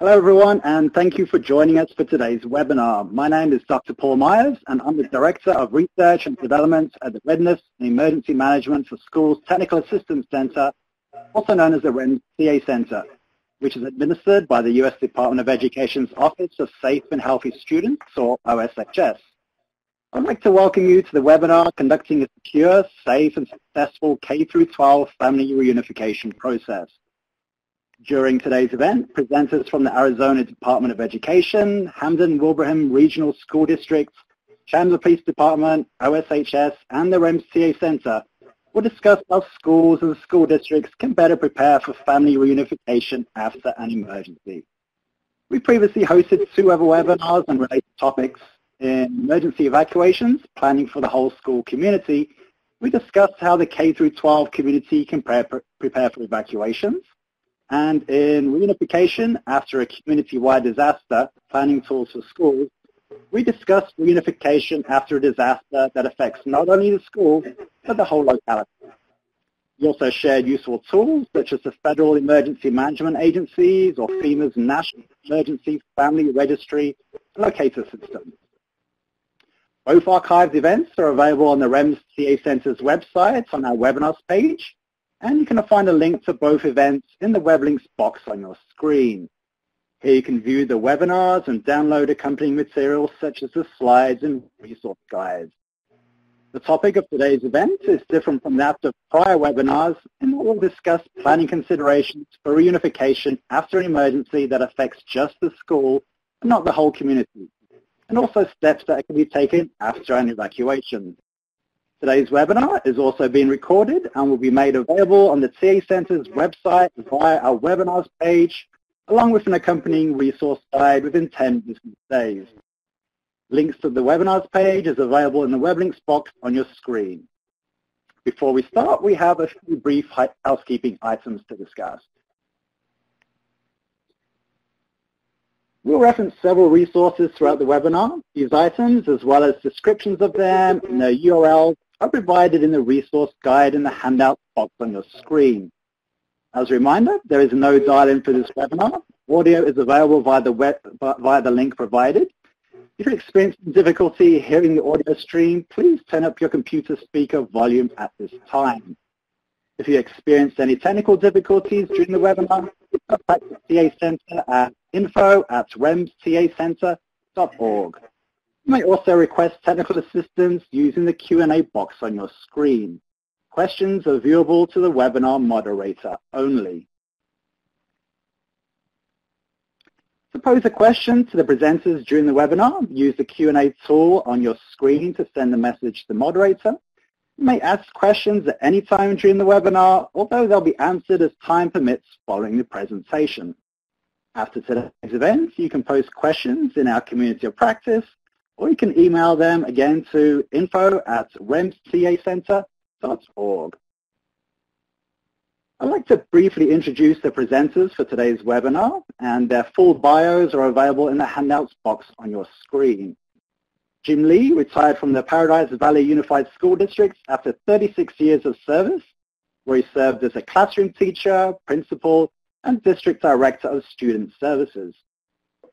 Hello everyone and thank you for joining us for today's webinar. My name is Dr. Paul Myers and I'm the Director of Research and Development at the Readiness and Emergency Management for Schools Technical Assistance Center, also known as the REMS TA Center, which is administered by the U.S. Department of Education's Office of Safe and Healthy Students, or OSHS. I'd like to welcome you to the webinar conducting a secure, safe and successful K-12 family reunification process. During today's event, presenters from the Arizona Department of Education, Hampden-Wilbraham Regional School District, Chandler Police Department, OSHS, and the TA Center will discuss how schools and school districts can better prepare for family reunification after an emergency. We previously hosted two other webinars on related topics. In emergency evacuations, planning for the whole school community, we discussed how the K-12 community can prepare for evacuations. And in reunification after a community-wide disaster, planning tools for schools, we discussed reunification after a disaster that affects not only the school, but the whole locality. We also shared useful tools such as the Federal Emergency Management Agencies or FEMA's National Emergency Family Registry locator system. Both archived events are available on the REMS TA Center's website on our webinars page, and you can find a link to both events in the web links box on your screen. Here you can view the webinars and download accompanying materials such as the slides and resource guides. The topic of today's event is different from that of prior webinars and we'll discuss planning considerations for reunification after an emergency that affects just the school and not the whole community, and also steps that can be taken after an evacuation. Today's webinar is also being recorded and will be made available on the TA Center's website via our webinars page, along with an accompanying resource guide within 10 business days. Links to the webinars page is available in the web links box on your screen. Before we start, we have a few brief housekeeping items to discuss. We'll reference several resources throughout the webinar. These items, as well as descriptions of them and their URLs, are provided in the resource guide in the handout box on your screen. As a reminder, there is no dial-in for this webinar. Audio is available via the, web, via the link provided. If you're experiencing difficulty hearing the audio stream, please turn up your computer speaker volume at this time. If you experience any technical difficulties during the webinar, contact the TA Center at info at remstacenter.org. You may also request technical assistance using the Q&A box on your screen. Questions are viewable to the webinar moderator only. To pose a question to the presenters during the webinar, use the Q&A tool on your screen to send a message to the moderator. You may ask questions at any time during the webinar, although they'll be answered as time permits following the presentation. After today's event, you can post questions in our community of practice or you can email them again to info at remstacenter.org. I'd like to briefly introduce the presenters for today's webinar, and their full bios are available in the handouts box on your screen. Jim Lee retired from the Paradise Valley Unified School District after 36 years of service, where he served as a classroom teacher, principal, and district director of student services.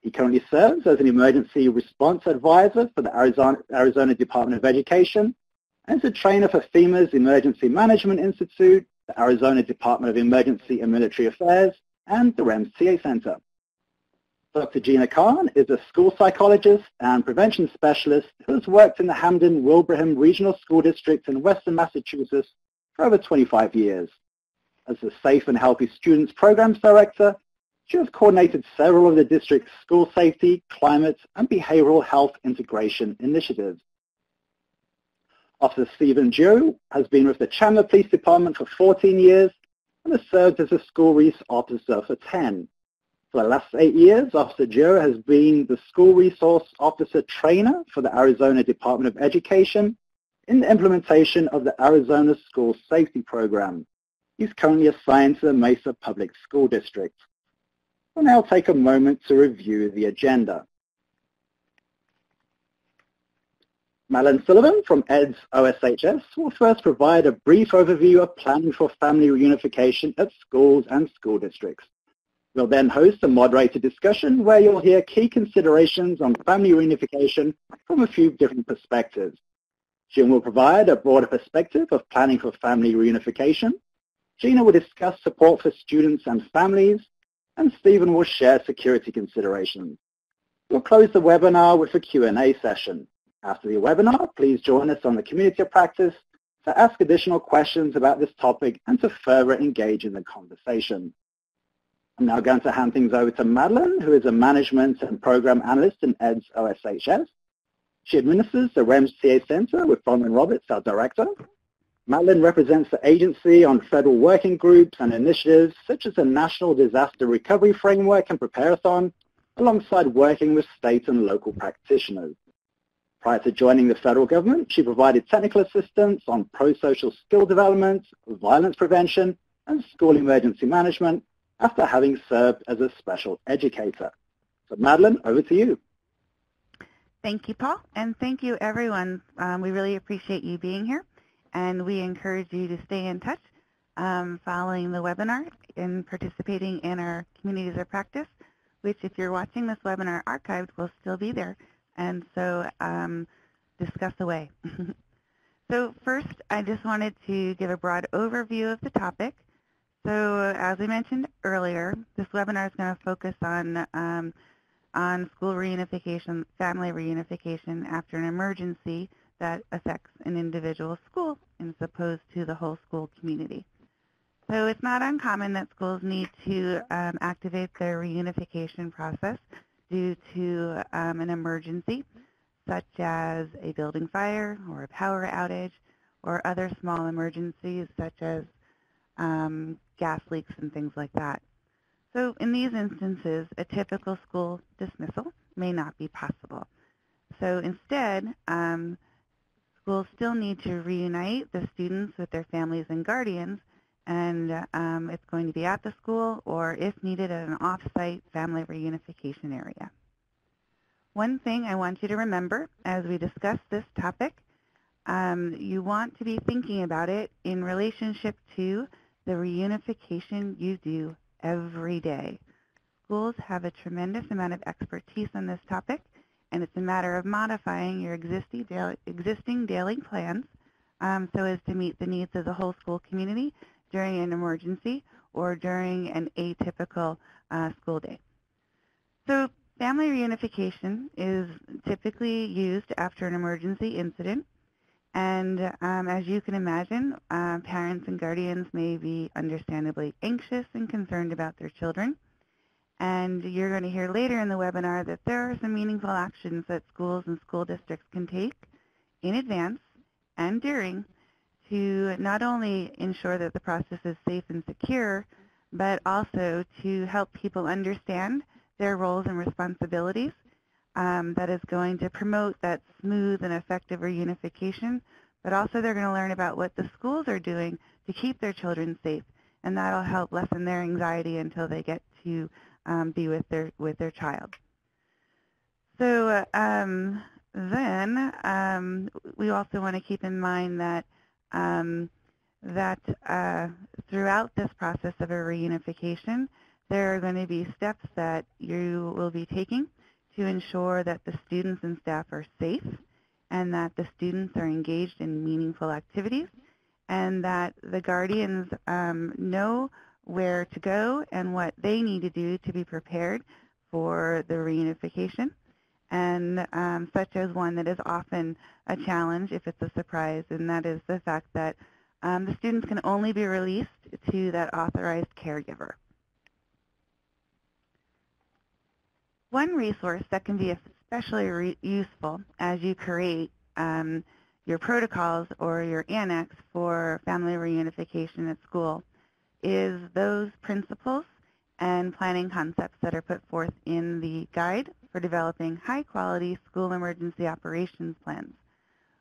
He currently serves as an emergency response advisor for the Arizona, Arizona Department of Education and is a trainer for FEMA's Emergency Management Institute, the Arizona Department of Emergency and Military Affairs, and the REMS TA Center. Dr. Gina Khan is a school psychologist and prevention specialist who has worked in the Hampden-Wilbraham Regional School District in Western Massachusetts for over 25 years. As the Safe and Healthy Students Programs Director, she has coordinated several of the district's school safety, climate, and behavioral health integration initiatives. Officer Stephen Joe has been with the Chandler Police Department for 14 years and has served as a school resource officer for 10. For the last eight years, Officer Joe has been the school resource officer trainer for the Arizona Department of Education in the implementation of the Arizona School Safety Program. He's currently assigned to the Mesa Public School District. We'll now take a moment to review the agenda. Madeline Sullivan from EDS OSHS will first provide a brief overview of planning for family reunification at schools and school districts. We'll then host a moderated discussion where you'll hear key considerations on family reunification from a few different perspectives. Jim will provide a broader perspective of planning for family reunification. Gina will discuss support for students and families, and Stephen will share security considerations. We'll close the webinar with a Q&A session. After the webinar, please join us on the Community of Practice to ask additional questions about this topic and to further engage in the conversation. I'm now going to hand things over to Madeline, who is a Management and Program Analyst in EDS OSHS. She administers the REMS TA Center with Bronwyn Roberts, our Director. Madeline represents the agency on federal working groups and initiatives such as the National Disaster Recovery Framework and PrepareAthon, alongside working with state and local practitioners. Prior to joining the federal government, she provided technical assistance on pro-social skill development, violence prevention, and school emergency management after having served as a special educator. So Madeline, over to you. Thank you, Paul, and thank you, everyone. Um, we really appreciate you being here, and we encourage you to stay in touch um, following the webinar and participating in our communities of practice, which if you're watching this webinar archived will still be there. And so um, discuss away. so first, I just wanted to give a broad overview of the topic. So as I mentioned earlier, this webinar is going to focus on um, on school reunification, family reunification after an emergency that affects an individual school as opposed to the whole school community. So it's not uncommon that schools need to um, activate their reunification process due to um, an emergency, such as a building fire or a power outage or other small emergencies such as um, gas leaks and things like that. So in these instances, a typical school dismissal may not be possible. So instead, um, schools still need to reunite the students with their families and guardians, and um, it's going to be at the school or, if needed, at an off-site family reunification area. One thing I want you to remember as we discuss this topic, um, you want to be thinking about it in relationship to the reunification you do every day. Schools have a tremendous amount of expertise on this topic, and it's a matter of modifying your existing daily, existing daily plans um, so as to meet the needs of the whole school community during an emergency or during an atypical uh, school day. So family reunification is typically used after an emergency incident and um, as you can imagine, uh, parents and guardians may be understandably anxious and concerned about their children. And you're going to hear later in the webinar that there are some meaningful actions that schools and school districts can take in advance and during to not only ensure that the process is safe and secure, but also to help people understand their roles and responsibilities um, that is going to promote that smooth and effective reunification, but also they're going to learn about what the schools are doing to keep their children safe, and that'll help lessen their anxiety until they get to um, be with their with their child. So um, then um, we also want to keep in mind that um, that uh, throughout this process of a reunification, there are going to be steps that you will be taking to ensure that the students and staff are safe and that the students are engaged in meaningful activities and that the guardians um, know where to go and what they need to do to be prepared for the reunification and um, such as one that is often a challenge if it's a surprise and that is the fact that um, the students can only be released to that authorized caregiver. One resource that can be especially useful as you create um, your protocols or your annex for family reunification at school is those principles and planning concepts that are put forth in the guide for developing high-quality school emergency operations plans.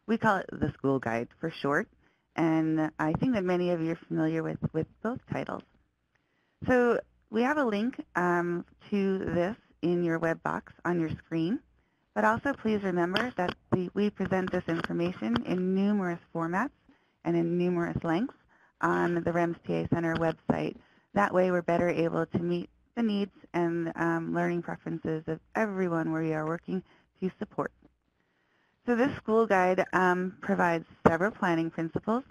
We call it the school guide for short, and I think that many of you are familiar with, with both titles. So we have a link um, to this in your web box on your screen. But also please remember that we, we present this information in numerous formats and in numerous lengths on the REMS TA Center website. That way we're better able to meet the needs and um, learning preferences of everyone where we are working to support. So this school guide um, provides several planning principles,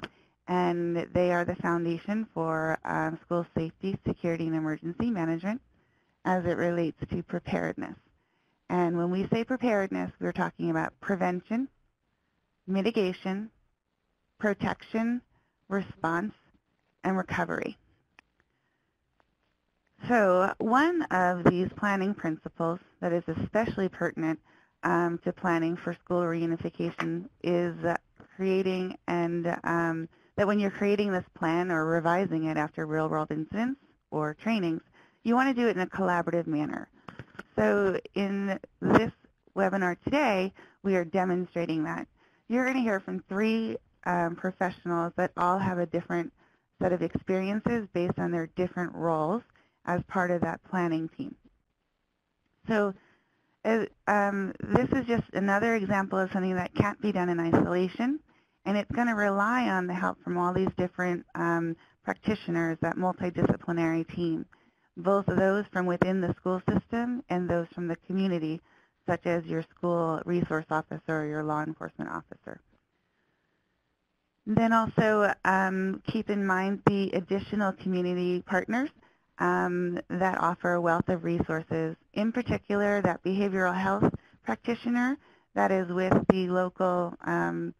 and they are the foundation for um, school safety, security, and emergency management as it relates to preparedness. And when we say preparedness, we're talking about prevention, mitigation, protection, response, and recovery. So one of these planning principles that is especially pertinent um, to planning for school reunification is uh, creating and um, that when you're creating this plan or revising it after real-world incidents or trainings, you want to do it in a collaborative manner. So in this webinar today, we are demonstrating that. You're going to hear from three um, professionals that all have a different set of experiences based on their different roles as part of that planning team. So uh, um, this is just another example of something that can't be done in isolation, and it's going to rely on the help from all these different um, practitioners, that multidisciplinary team, both those from within the school system and those from the community, such as your school resource officer or your law enforcement officer. Then also um, keep in mind the additional community partners um, that offer a wealth of resources. In particular, that behavioral health practitioner that is with the local um,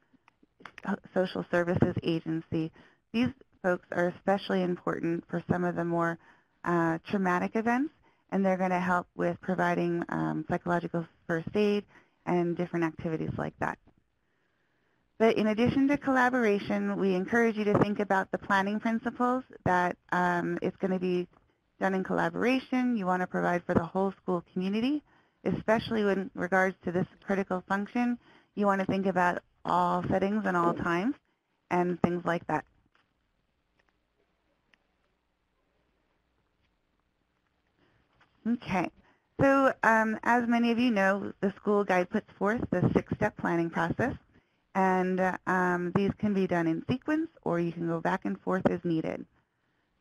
social services agency. These folks are especially important for some of the more uh, traumatic events, and they're going to help with providing um, psychological first aid and different activities like that. But in addition to collaboration, we encourage you to think about the planning principles that um, it's going to be done in collaboration. You want to provide for the whole school community, especially in regards to this critical function. You want to think about all settings and all times and things like that. Okay. So um, as many of you know, the school guide puts forth the six-step planning process. And um, these can be done in sequence or you can go back and forth as needed.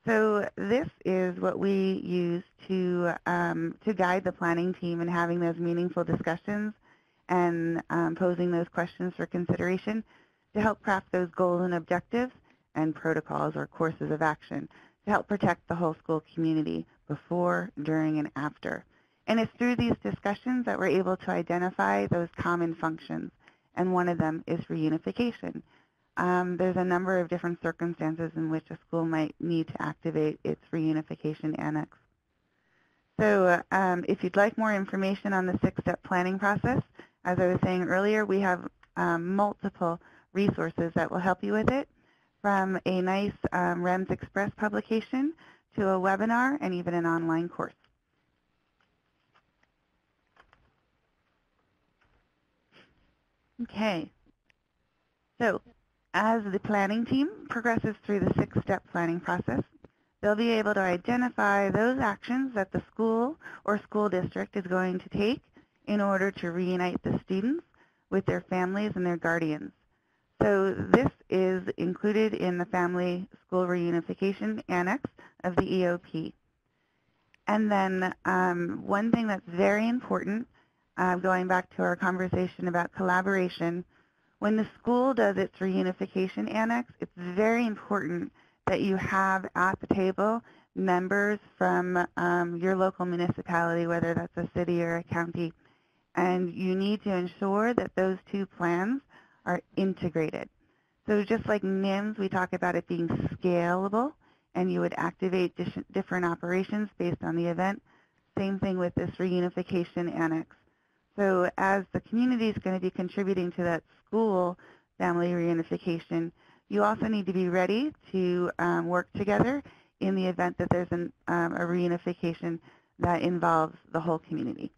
So this is what we use to, um, to guide the planning team in having those meaningful discussions and um, posing those questions for consideration to help craft those goals and objectives and protocols or courses of action to help protect the whole school community before, during, and after. And it's through these discussions that we're able to identify those common functions, and one of them is reunification. Um, there's a number of different circumstances in which a school might need to activate its reunification annex. So um, if you'd like more information on the six-step planning process, as I was saying earlier, we have um, multiple resources that will help you with it, from a nice um, REMS Express publication to a webinar and even an online course. Okay, so as the planning team progresses through the six-step planning process, they'll be able to identify those actions that the school or school district is going to take in order to reunite the students with their families and their guardians. So this is included in the Family School Reunification Annex of the EOP. And then um, one thing that's very important, uh, going back to our conversation about collaboration, when the school does its reunification annex, it's very important that you have at the table members from um, your local municipality, whether that's a city or a county, and you need to ensure that those two plans are integrated. So just like NIMS, we talk about it being scalable, and you would activate different operations based on the event. Same thing with this reunification annex. So as the community is going to be contributing to that school family reunification, you also need to be ready to um, work together in the event that there's an, um, a reunification that involves the whole community.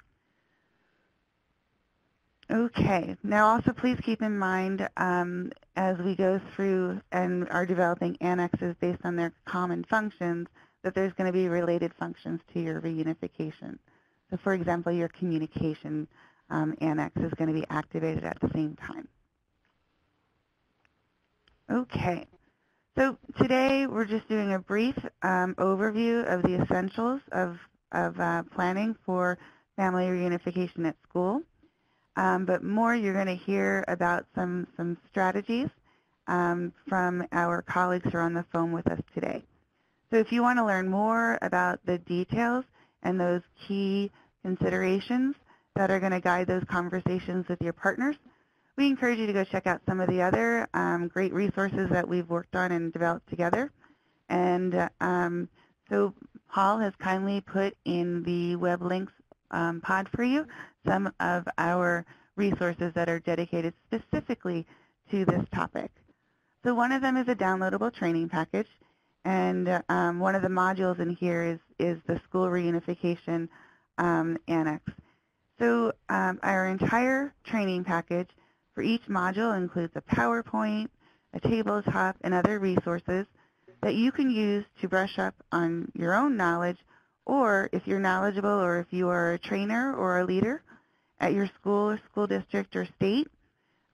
Okay. Now also please keep in mind um, as we go through and are developing annexes based on their common functions that there's going to be related functions to your reunification. So for example, your communication um, annex is going to be activated at the same time. Okay. So today we're just doing a brief um, overview of the essentials of of uh, planning for family reunification at school. Um, but more, you're going to hear about some, some strategies um, from our colleagues who are on the phone with us today. So if you want to learn more about the details and those key considerations that are going to guide those conversations with your partners, we encourage you to go check out some of the other um, great resources that we've worked on and developed together. And um, so Paul has kindly put in the web links um, pod for you some of our resources that are dedicated specifically to this topic. So one of them is a downloadable training package, and um, one of the modules in here is, is the school reunification um, annex. So um, our entire training package for each module includes a PowerPoint, a tabletop, and other resources that you can use to brush up on your own knowledge or if you're knowledgeable or if you are a trainer or a leader at your school or school district or state,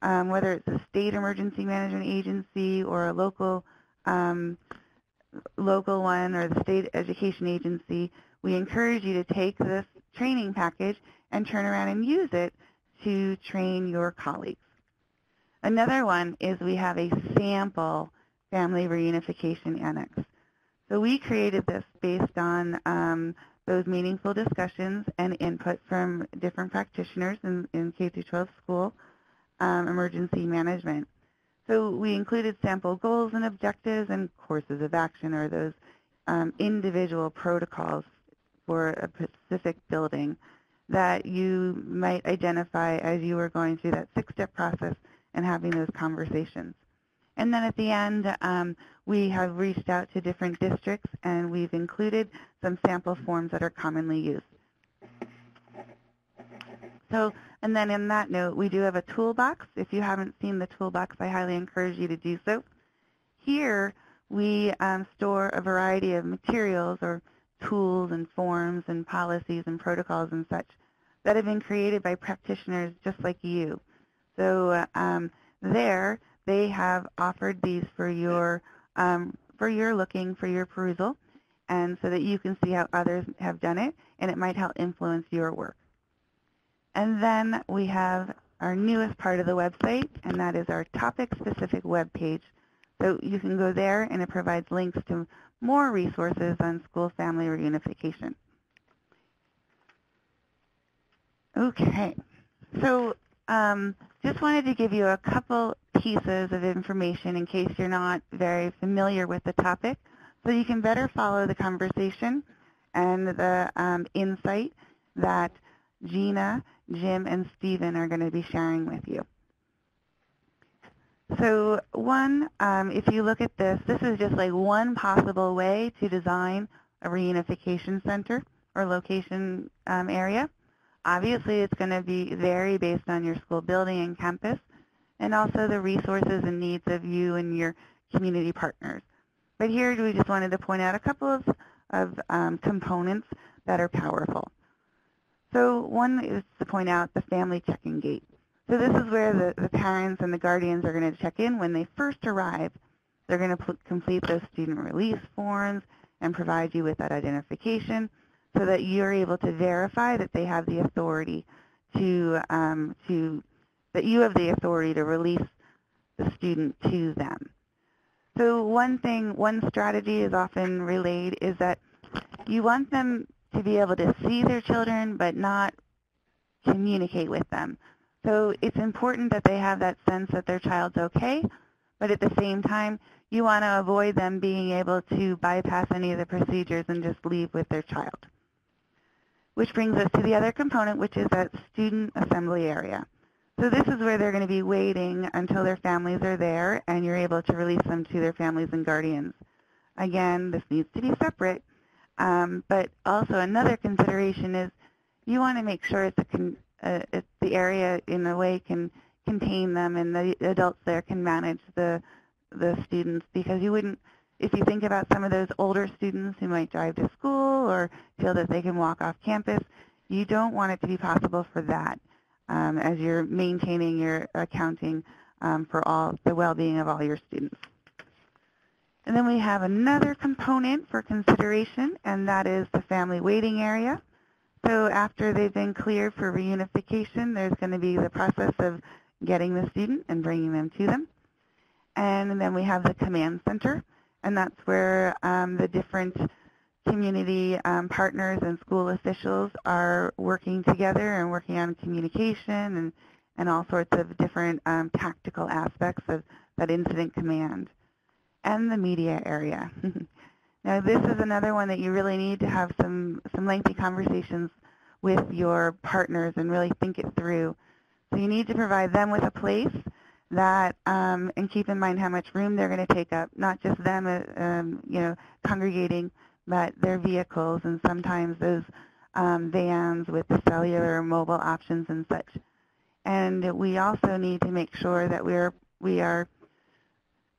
um, whether it's a state emergency management agency or a local um, local one or the state education agency, we encourage you to take this training package and turn around and use it to train your colleagues. Another one is we have a sample family reunification annex. So we created this based on um, those meaningful discussions and input from different practitioners in, in K-12 school um, emergency management. So we included sample goals and objectives and courses of action or those um, individual protocols for a specific building that you might identify as you were going through that six-step process and having those conversations. And then at the end, um, we have reached out to different districts and we've included some sample forms that are commonly used. So, and then in that note, we do have a toolbox. If you haven't seen the toolbox, I highly encourage you to do so. Here, we um, store a variety of materials or tools and forms and policies and protocols and such that have been created by practitioners just like you. So um, there, they have offered these for your um, for your looking for your perusal, and so that you can see how others have done it, and it might help influence your work. And then we have our newest part of the website, and that is our topic-specific web page. So you can go there, and it provides links to more resources on school family reunification. Okay, so um, just wanted to give you a couple pieces of information in case you're not very familiar with the topic so you can better follow the conversation and the um, insight that Gina, Jim, and Stephen are going to be sharing with you. So one, um, if you look at this, this is just like one possible way to design a reunification center or location um, area. Obviously, it's going to be vary based on your school building and campus, and also the resources and needs of you and your community partners. But here we just wanted to point out a couple of, of um, components that are powerful. So one is to point out the family check-in gate. So this is where the, the parents and the guardians are going to check in when they first arrive. They're going to complete those student release forms and provide you with that identification so that you're able to verify that they have the authority to, um, to that you have the authority to release the student to them. So one thing, one strategy is often relayed is that you want them to be able to see their children but not communicate with them. So it's important that they have that sense that their child's okay, but at the same time, you want to avoid them being able to bypass any of the procedures and just leave with their child. Which brings us to the other component, which is that student assembly area. So this is where they're going to be waiting until their families are there and you're able to release them to their families and guardians. Again, this needs to be separate, um, but also another consideration is you want to make sure it's, uh, it's the area in a way can contain them and the adults there can manage the the students because you wouldn't if you think about some of those older students who might drive to school or feel that they can walk off campus, you don't want it to be possible for that um, as you're maintaining your accounting um, for all the well-being of all your students. And then we have another component for consideration, and that is the family waiting area. So after they've been cleared for reunification, there's going to be the process of getting the student and bringing them to them. And then we have the command center, and that's where um, the different community um, partners and school officials are working together and working on communication and, and all sorts of different um, tactical aspects of that incident command. And the media area. now this is another one that you really need to have some, some lengthy conversations with your partners and really think it through. So you need to provide them with a place that, um, and keep in mind how much room they're going to take up, not just them, uh, um, you know, congregating, but their vehicles and sometimes those um, vans with the cellular mobile options and such. And we also need to make sure that we're we are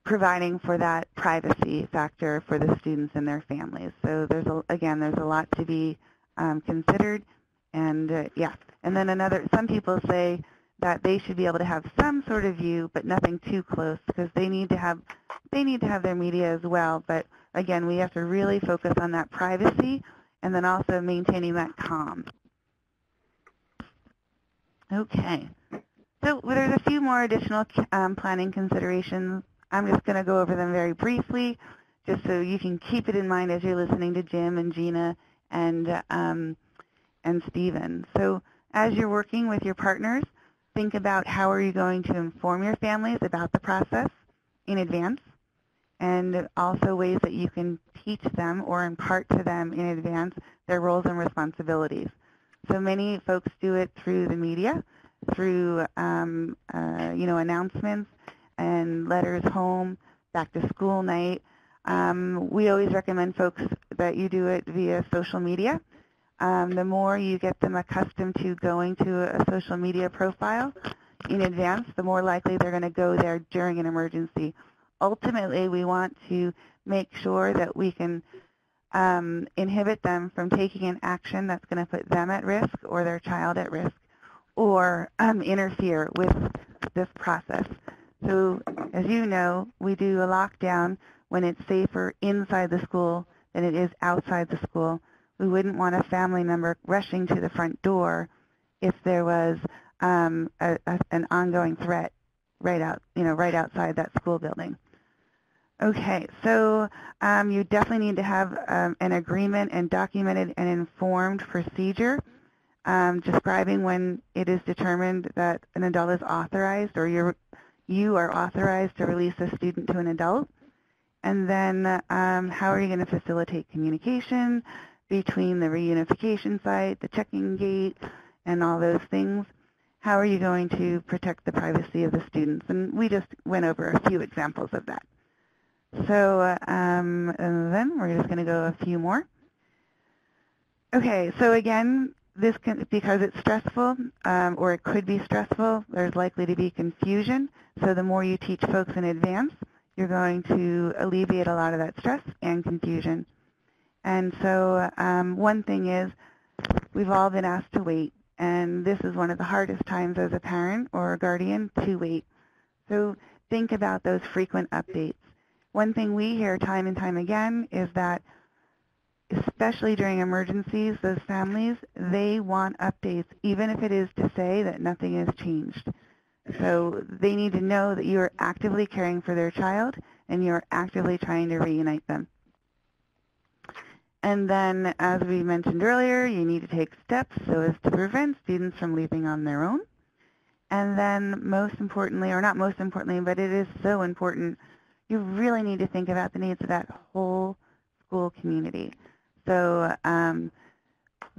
providing for that privacy factor for the students and their families. So there's a, again, there's a lot to be um, considered, and uh, yeah. And then another, some people say that they should be able to have some sort of view, but nothing too close because they need to have they need to have their media as well. But again, we have to really focus on that privacy and then also maintaining that calm. Okay. So there's a few more additional um, planning considerations. I'm just going to go over them very briefly just so you can keep it in mind as you're listening to Jim and Gina and, um, and Stephen. So as you're working with your partners, think about how are you going to inform your families about the process in advance and also ways that you can teach them or impart to them in advance their roles and responsibilities. So many folks do it through the media, through um, uh, you know announcements and letters home, back to school night. Um, we always recommend folks that you do it via social media um, the more you get them accustomed to going to a social media profile in advance, the more likely they're going to go there during an emergency. Ultimately, we want to make sure that we can um, inhibit them from taking an action that's going to put them at risk or their child at risk or um, interfere with this process. So as you know, we do a lockdown when it's safer inside the school than it is outside the school we wouldn't want a family member rushing to the front door if there was um, a, a, an ongoing threat right out, you know, right outside that school building. Okay, so um, you definitely need to have um, an agreement and documented and informed procedure um, describing when it is determined that an adult is authorized or you're, you are authorized to release a student to an adult. And then um, how are you going to facilitate communication? between the reunification site, the checking gate, and all those things. How are you going to protect the privacy of the students? And we just went over a few examples of that. So um, then we're just going to go a few more. Okay, so again, this can, because it's stressful, um, or it could be stressful, there's likely to be confusion. So the more you teach folks in advance, you're going to alleviate a lot of that stress and confusion. And so um, one thing is we've all been asked to wait, and this is one of the hardest times as a parent or a guardian to wait. So think about those frequent updates. One thing we hear time and time again is that especially during emergencies, those families, they want updates, even if it is to say that nothing has changed. So they need to know that you are actively caring for their child and you are actively trying to reunite them. And then, as we mentioned earlier, you need to take steps so as to prevent students from leaving on their own. And then most importantly, or not most importantly, but it is so important, you really need to think about the needs of that whole school community. So um,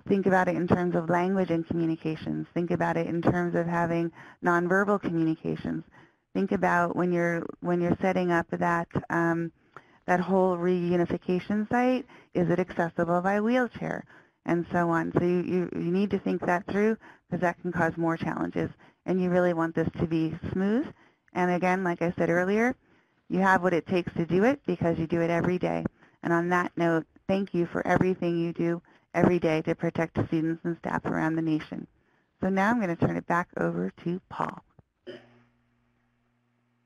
think about it in terms of language and communications. Think about it in terms of having nonverbal communications. Think about when you're when you're setting up that um, that whole reunification site, is it accessible by wheelchair, and so on. So you, you, you need to think that through because that can cause more challenges. And you really want this to be smooth. And again, like I said earlier, you have what it takes to do it because you do it every day. And on that note, thank you for everything you do every day to protect students and staff around the nation. So now I'm going to turn it back over to Paul.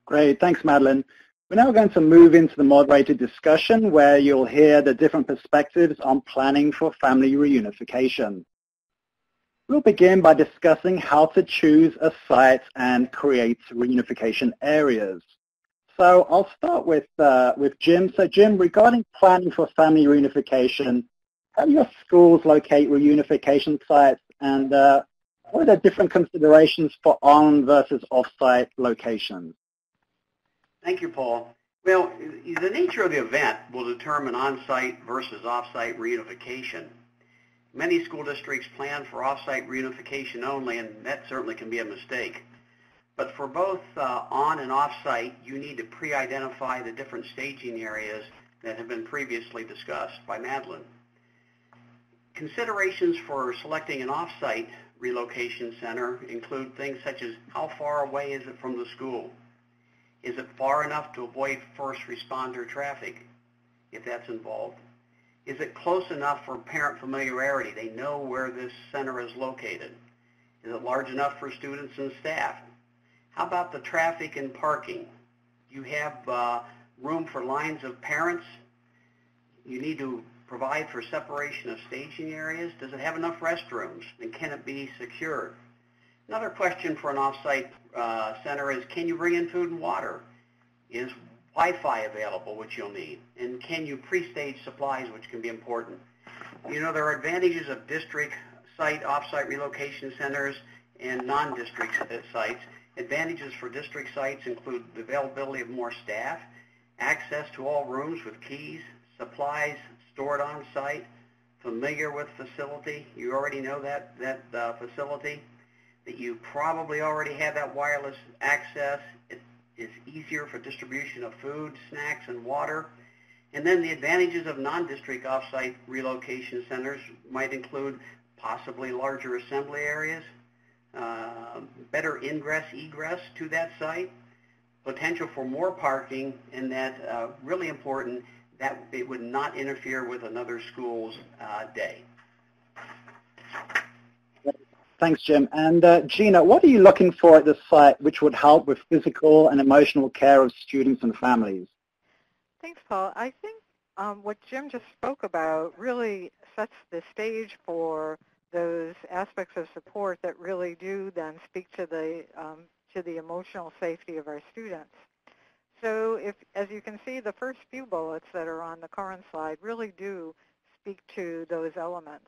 Great. Thanks, Madeline. We're now going to move into the moderated discussion where you'll hear the different perspectives on planning for family reunification. We'll begin by discussing how to choose a site and create reunification areas. So I'll start with, uh, with Jim. So Jim, regarding planning for family reunification, how do your schools locate reunification sites and uh, what are the different considerations for on versus off-site locations? Thank you, Paul. Well, the nature of the event will determine on-site versus off-site reunification. Many school districts plan for off-site reunification only, and that certainly can be a mistake. But for both uh, on and off-site, you need to pre-identify the different staging areas that have been previously discussed by Madeline. Considerations for selecting an off-site relocation center include things such as how far away is it from the school? Is it far enough to avoid first responder traffic, if that's involved? Is it close enough for parent familiarity? They know where this center is located. Is it large enough for students and staff? How about the traffic and parking? Do you have uh, room for lines of parents? You need to provide for separation of staging areas? Does it have enough restrooms? And can it be secured? Another question for an off-site uh, center is, can you bring in food and water? Is Wi-Fi available, which you'll need? And can you pre-stage supplies, which can be important? You know, there are advantages of district site, off-site relocation centers, and non-district sites. Advantages for district sites include the availability of more staff, access to all rooms with keys, supplies stored on site, familiar with facility. You already know that, that uh, facility, that you probably already have that wireless access. It is easier for distribution of food, snacks, and water. And then the advantages of non-district off-site relocation centers might include possibly larger assembly areas, uh, better ingress, egress to that site, potential for more parking, and that uh, really important, that it would not interfere with another school's uh, day. Thanks, Jim. And uh, Gina, what are you looking for at this site which would help with physical and emotional care of students and families? Thanks, Paul. I think um, what Jim just spoke about really sets the stage for those aspects of support that really do then speak to the um, to the emotional safety of our students. So if, as you can see, the first few bullets that are on the current slide really do speak to those elements.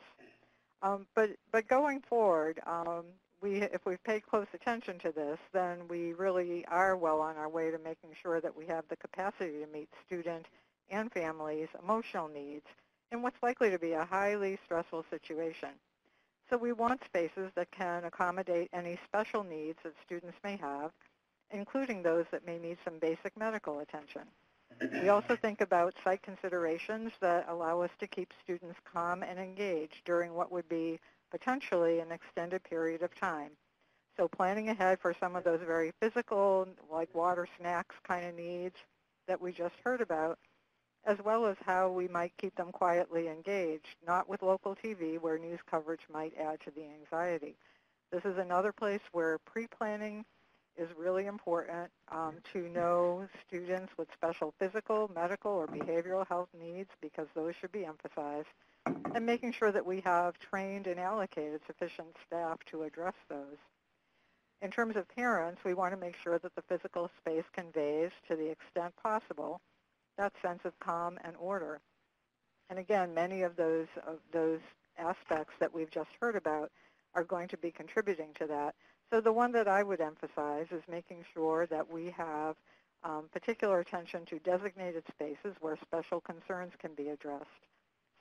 Um, but, but going forward, um, we, if we've paid close attention to this, then we really are well on our way to making sure that we have the capacity to meet student and families' emotional needs in what's likely to be a highly stressful situation. So we want spaces that can accommodate any special needs that students may have including those that may need some basic medical attention. We also think about site considerations that allow us to keep students calm and engaged during what would be potentially an extended period of time. So planning ahead for some of those very physical, like water, snacks kind of needs that we just heard about, as well as how we might keep them quietly engaged, not with local TV where news coverage might add to the anxiety. This is another place where pre-planning is really important um, to know students with special physical, medical, or behavioral health needs because those should be emphasized, and making sure that we have trained and allocated sufficient staff to address those. In terms of parents, we want to make sure that the physical space conveys, to the extent possible, that sense of calm and order. And again, many of those, of those aspects that we've just heard about are going to be contributing to that. So the one that I would emphasize is making sure that we have um, particular attention to designated spaces where special concerns can be addressed,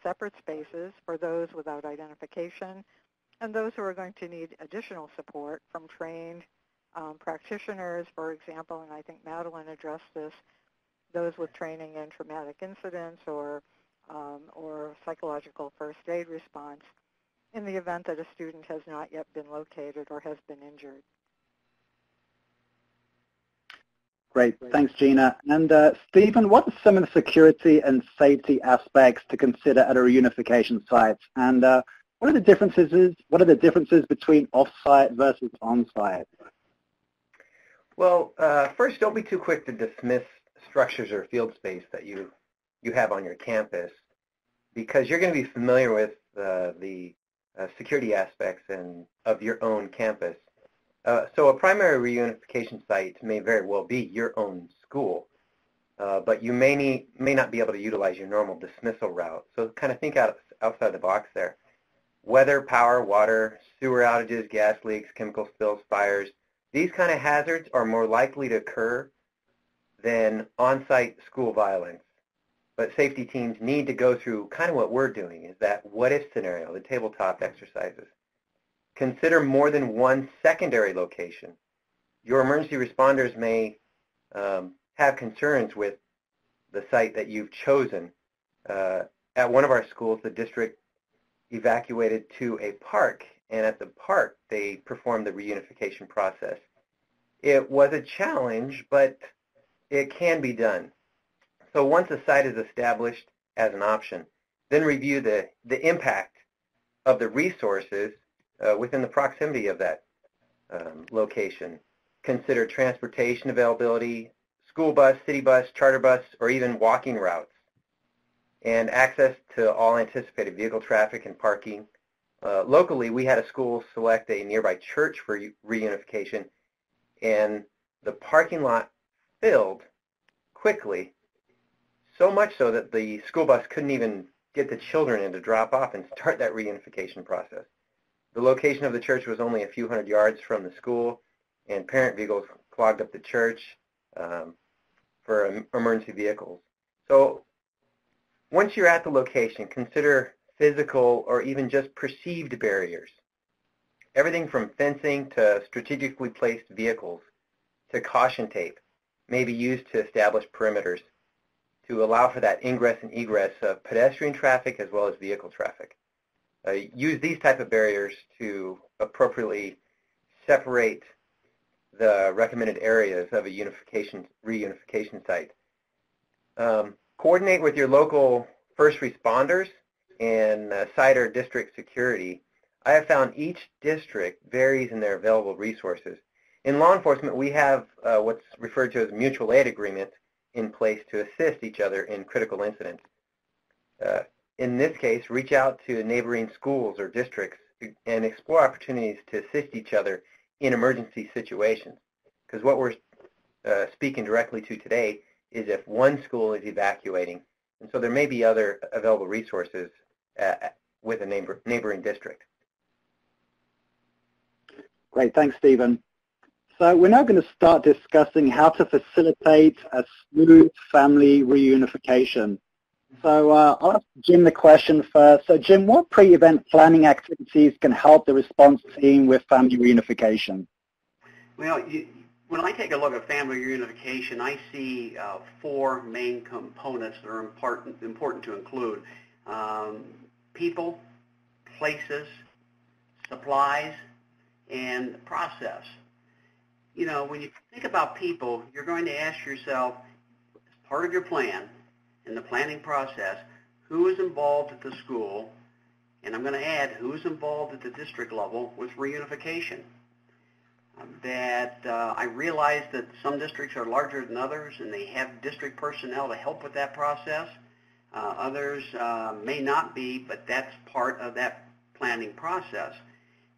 separate spaces for those without identification, and those who are going to need additional support from trained um, practitioners, for example, and I think Madeline addressed this, those with training in traumatic incidents or, um, or psychological first aid response, in the event that a student has not yet been located or has been injured. Great. Thanks, Gina. And uh, Stephen, what are some of the security and safety aspects to consider at a reunification site? And uh, what are the differences? What are the differences between off-site versus on-site? Well, uh, first, don't be too quick to dismiss structures or field space that you you have on your campus because you're going to be familiar with uh, the uh, security aspects and of your own campus. Uh, so a primary reunification site may very well be your own school, uh, but you may need, may not be able to utilize your normal dismissal route. So kind of think out outside the box there. Weather, power, water, sewer outages, gas leaks, chemical spills, fires, these kind of hazards are more likely to occur than on-site school violence. But safety teams need to go through kind of what we're doing, is that what-if scenario, the tabletop exercises. Consider more than one secondary location. Your emergency responders may um, have concerns with the site that you've chosen. Uh, at one of our schools, the district evacuated to a park, and at the park, they performed the reunification process. It was a challenge, but it can be done. So once a site is established as an option, then review the, the impact of the resources uh, within the proximity of that um, location. Consider transportation availability, school bus, city bus, charter bus, or even walking routes, and access to all anticipated vehicle traffic and parking. Uh, locally, we had a school select a nearby church for reunification, and the parking lot filled quickly, so much so that the school bus couldn't even get the children in to drop off and start that reunification process. The location of the church was only a few hundred yards from the school, and parent vehicles clogged up the church um, for emergency vehicles. So once you're at the location, consider physical or even just perceived barriers. Everything from fencing to strategically placed vehicles to caution tape may be used to establish perimeters to allow for that ingress and egress of pedestrian traffic as well as vehicle traffic. Uh, use these type of barriers to appropriately separate the recommended areas of a unification reunification site. Um, coordinate with your local first responders and uh, site or district security. I have found each district varies in their available resources. In law enforcement, we have uh, what's referred to as mutual aid agreements in place to assist each other in critical incidents. Uh, in this case, reach out to neighboring schools or districts and explore opportunities to assist each other in emergency situations. Because what we're uh, speaking directly to today is if one school is evacuating, and so there may be other available resources uh, with a neighbor, neighboring district. Great, thanks, Stephen. So we're now going to start discussing how to facilitate a smooth family reunification. So uh, I'll ask Jim the question first. So Jim, what pre-event planning activities can help the response team with family reunification? Well, you, when I take a look at family reunification, I see uh, four main components that are important, important to include. Um, people, places, supplies, and process you know, when you think about people, you're going to ask yourself, as part of your plan, in the planning process, who is involved at the school, and I'm going to add who is involved at the district level with reunification. Um, that uh, I realize that some districts are larger than others, and they have district personnel to help with that process. Uh, others uh, may not be, but that's part of that planning process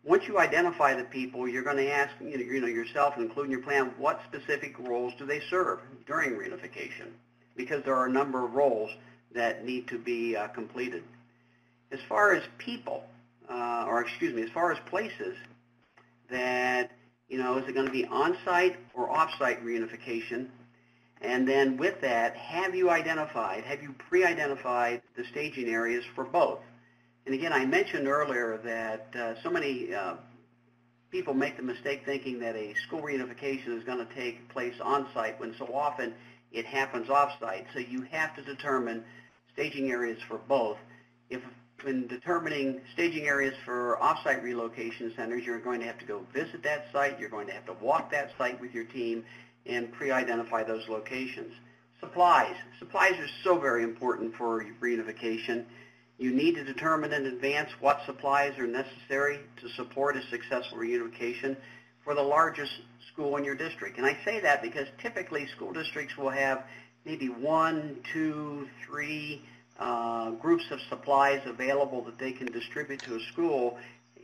once you identify the people, you're going to ask you know, you know, yourself, including your plan, what specific roles do they serve during reunification? Because there are a number of roles that need to be uh, completed. As far as people, uh, or excuse me, as far as places, that, you know, is it going to be on-site or off-site reunification? And then with that, have you identified, have you pre-identified the staging areas for both? And again, I mentioned earlier that uh, so many uh, people make the mistake thinking that a school reunification is going to take place on-site when so often it happens off-site. So you have to determine staging areas for both. If when determining staging areas for off-site relocation centers, you're going to have to go visit that site, you're going to have to walk that site with your team and pre-identify those locations. Supplies. Supplies are so very important for reunification. You need to determine in advance what supplies are necessary to support a successful reunification for the largest school in your district. And I say that because typically school districts will have maybe one, two, three uh, groups of supplies available that they can distribute to a school,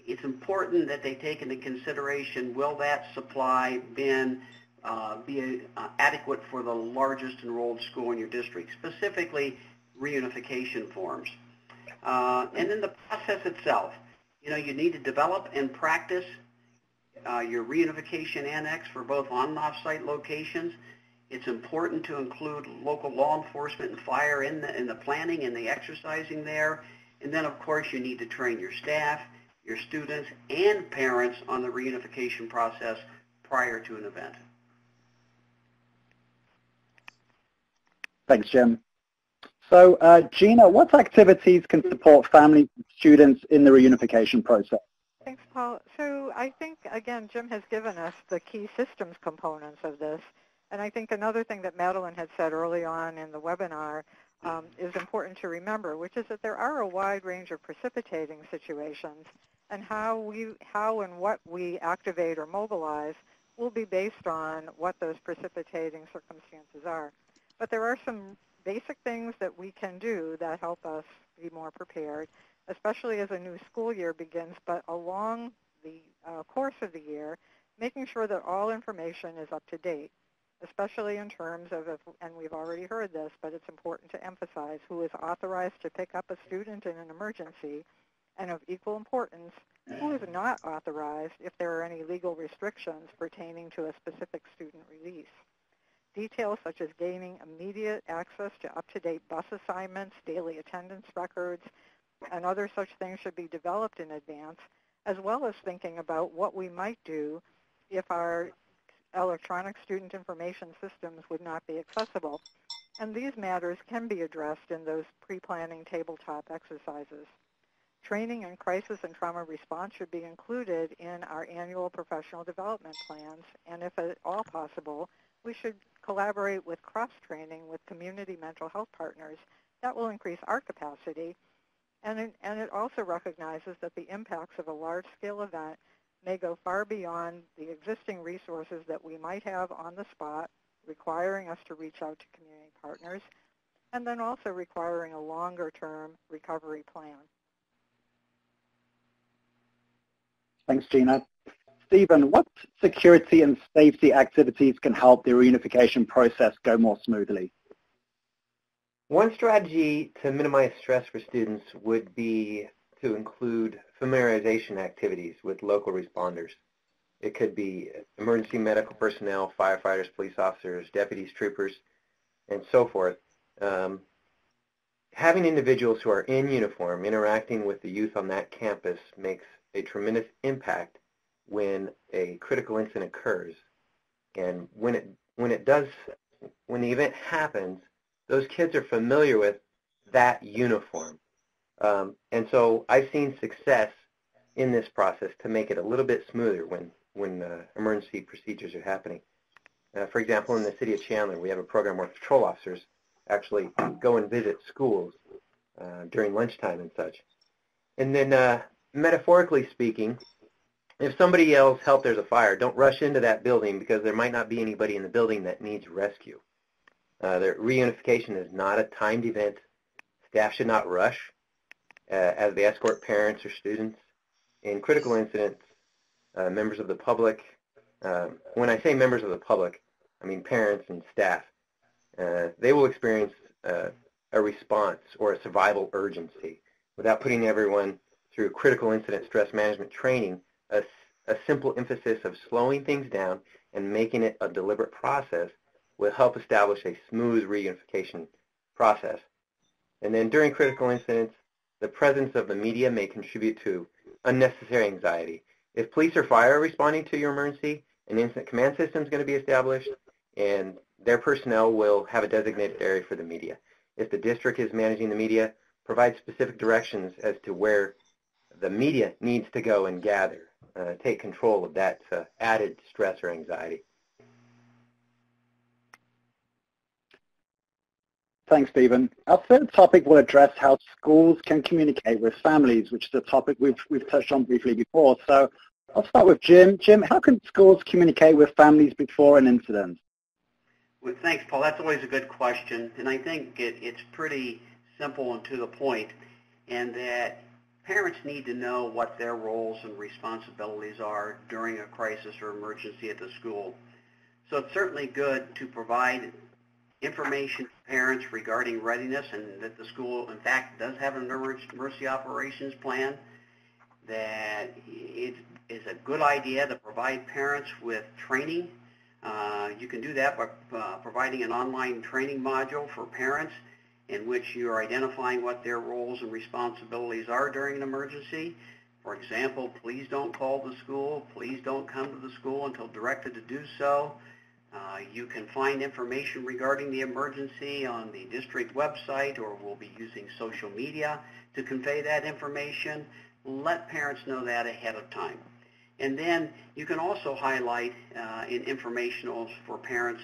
it's important that they take into consideration will that supply bin uh, be uh, adequate for the largest enrolled school in your district, specifically reunification forms. Uh, and then the process itself. You know, you need to develop and practice uh, your reunification annex for both on and off-site locations. It's important to include local law enforcement and fire in the, in the planning and the exercising there. And then, of course, you need to train your staff, your students, and parents on the reunification process prior to an event. Thanks, Jim. So, uh, Gina, what activities can support families and students in the reunification process? Thanks, Paul. So I think, again, Jim has given us the key systems components of this. And I think another thing that Madeline had said early on in the webinar um, is important to remember, which is that there are a wide range of precipitating situations, and how we, how and what we activate or mobilize will be based on what those precipitating circumstances are. But there are some basic things that we can do that help us be more prepared, especially as a new school year begins, but along the uh, course of the year, making sure that all information is up to date, especially in terms of, if, and we've already heard this, but it's important to emphasize, who is authorized to pick up a student in an emergency, and of equal importance, who is not authorized if there are any legal restrictions pertaining to a specific student release. Details such as gaining immediate access to up-to-date bus assignments, daily attendance records, and other such things should be developed in advance, as well as thinking about what we might do if our electronic student information systems would not be accessible. And these matters can be addressed in those pre-planning tabletop exercises. Training in crisis and trauma response should be included in our annual professional development plans, and if at all possible, we should collaborate with cross-training with community mental health partners. That will increase our capacity. And it, and it also recognizes that the impacts of a large-scale event may go far beyond the existing resources that we might have on the spot, requiring us to reach out to community partners, and then also requiring a longer-term recovery plan. Thanks, Gina. Stephen, what security and safety activities can help the reunification process go more smoothly? One strategy to minimize stress for students would be to include familiarization activities with local responders. It could be emergency medical personnel, firefighters, police officers, deputies, troopers, and so forth. Um, having individuals who are in uniform interacting with the youth on that campus makes a tremendous impact when a critical incident occurs. And when it, when it does, when the event happens, those kids are familiar with that uniform. Um, and so I've seen success in this process to make it a little bit smoother when, when uh, emergency procedures are happening. Uh, for example, in the city of Chandler, we have a program where patrol officers actually go and visit schools uh, during lunchtime and such. And then, uh, metaphorically speaking, if somebody yells, help, there's a fire, don't rush into that building because there might not be anybody in the building that needs rescue. Uh, the reunification is not a timed event. Staff should not rush uh, as they escort parents or students. In critical incidents, uh, members of the public, um, when I say members of the public, I mean parents and staff, uh, they will experience uh, a response or a survival urgency without putting everyone through critical incident stress management training a, a simple emphasis of slowing things down and making it a deliberate process will help establish a smooth reunification process. And then during critical incidents, the presence of the media may contribute to unnecessary anxiety. If police or fire are responding to your emergency, an incident command system is going to be established, and their personnel will have a designated area for the media. If the district is managing the media, provide specific directions as to where the media needs to go and gather take control of that uh, added stress or anxiety. Thanks, Stephen. Our third topic will address how schools can communicate with families, which is a topic we've, we've touched on briefly before. So I'll start with Jim. Jim, how can schools communicate with families before an incident? Well, thanks, Paul. That's always a good question, and I think it, it's pretty simple and to the point, and that parents need to know what their roles and responsibilities are during a crisis or emergency at the school. So it's certainly good to provide information to parents regarding readiness and that the school, in fact, does have an emergency operations plan, that it is a good idea to provide parents with training. Uh, you can do that by uh, providing an online training module for parents in which you are identifying what their roles and responsibilities are during an emergency. For example, please don't call the school. Please don't come to the school until directed to do so. Uh, you can find information regarding the emergency on the district website or we'll be using social media to convey that information. Let parents know that ahead of time. And then you can also highlight uh, in informationals for parents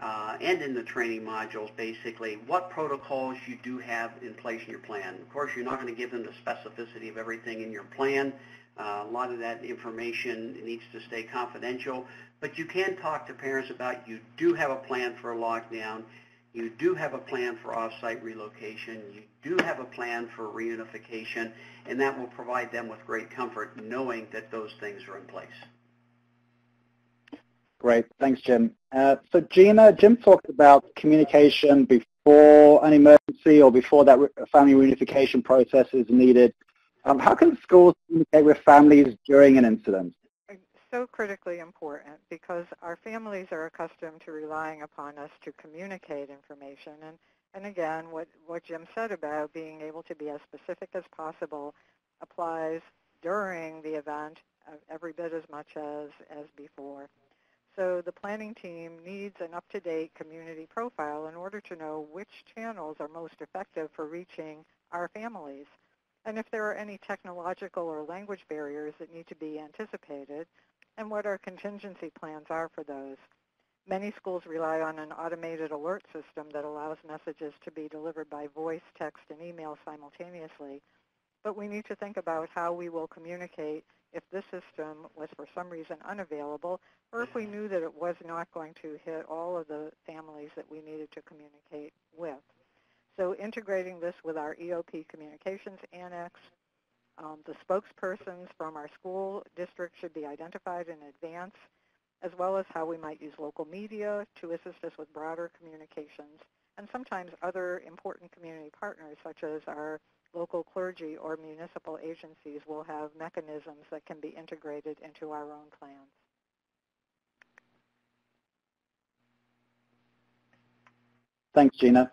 uh, and in the training modules basically what protocols you do have in place in your plan. Of course, you're not going to give them the specificity of everything in your plan. Uh, a lot of that information needs to stay confidential, but you can talk to parents about you do have a plan for a lockdown, you do have a plan for off-site relocation, you do have a plan for reunification, and that will provide them with great comfort knowing that those things are in place. Great. Thanks, Jim. Uh, so Gina, Jim talked about communication before an emergency or before that family reunification process is needed. Um, how can schools communicate with families during an incident? So critically important because our families are accustomed to relying upon us to communicate information. And, and again, what, what Jim said about being able to be as specific as possible applies during the event every bit as much as, as before. So the planning team needs an up-to-date community profile in order to know which channels are most effective for reaching our families. And if there are any technological or language barriers that need to be anticipated, and what our contingency plans are for those. Many schools rely on an automated alert system that allows messages to be delivered by voice, text, and email simultaneously. But we need to think about how we will communicate if this system was for some reason unavailable, or if we knew that it was not going to hit all of the families that we needed to communicate with. So integrating this with our EOP communications annex, um, the spokespersons from our school district should be identified in advance, as well as how we might use local media to assist us with broader communications, and sometimes other important community partners such as our local clergy or municipal agencies will have mechanisms that can be integrated into our own plans. Thanks, Gina.